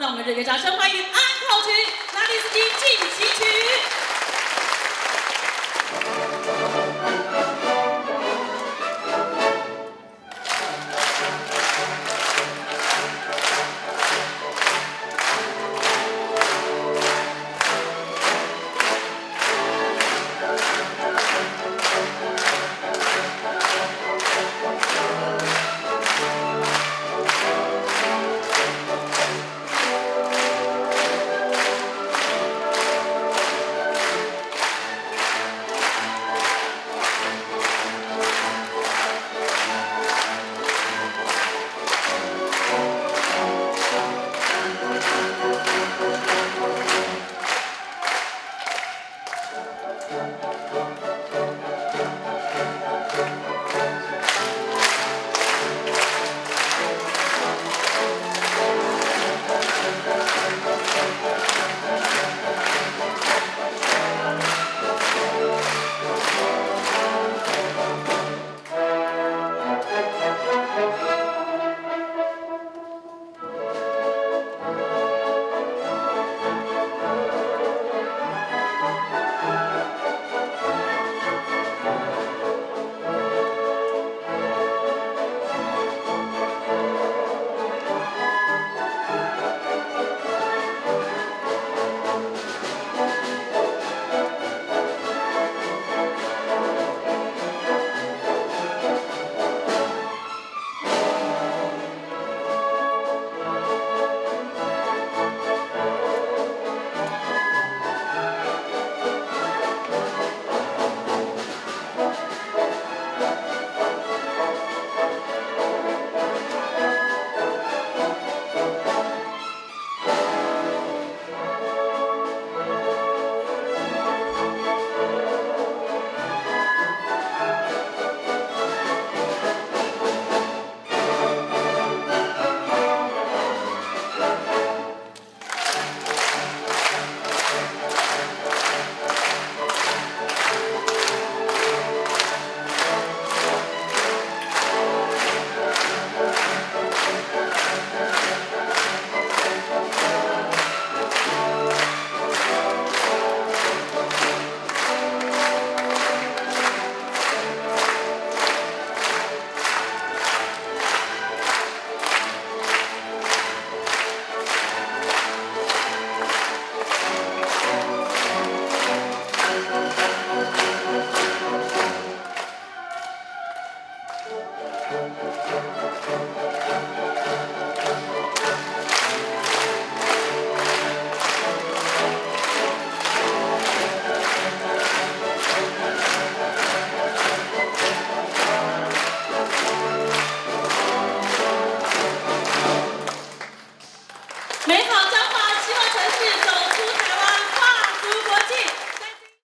让我们热烈掌声欢迎安考曲拉力斯基进行曲。